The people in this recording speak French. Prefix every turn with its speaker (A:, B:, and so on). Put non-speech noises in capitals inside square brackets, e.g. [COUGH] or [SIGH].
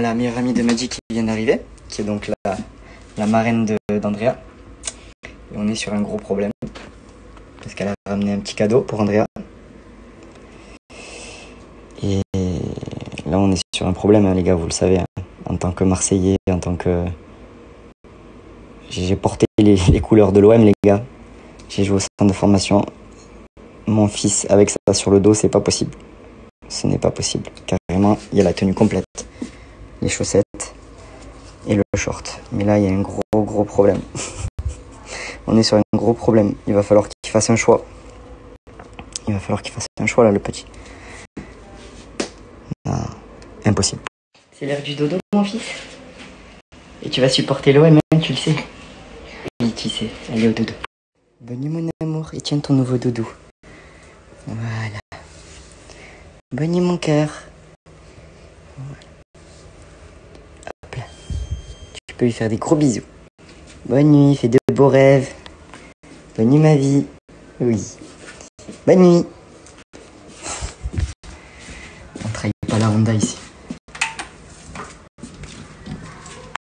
A: meilleure amie de Magic qui vient d'arriver, qui est donc la, la marraine d'Andrea. Et on est sur un gros problème. Parce qu'elle a ramené un petit cadeau pour Andrea. Et là, on est sur un problème, hein, les gars, vous le savez. hein. En tant que Marseillais, en tant que. J'ai j'ai porté les, les couleurs de l'OM, les gars. J'ai joué au centre de formation. Mon fils, avec ça sur le dos, c'est pas possible. Ce n'est pas possible. Carrément, il y a la tenue complète, les chaussettes et le short. Mais là, il y a un gros, gros problème. [LAUGHS] On est sur un gros problème. Il va falloir qu'il fasse un choix. Il va falloir qu'il fasse un choix, là, le petit. Non, impossible. C'est l'heure du dodo, mon fils. Et tu vas supporter l'OM, hein, tu le sais. Oui, tu sais. Allez au dodo. Bonne nuit, mon amour. Et tiens ton nouveau doudou. Voilà. Bonne nuit, mon cœur. Voilà. Hop là. Tu peux lui faire des gros bisous. Bonne nuit, fais de beaux rêves. Bonne nuit, ma vie. Oui. Bonne nuit. On trahit pas la Honda ici.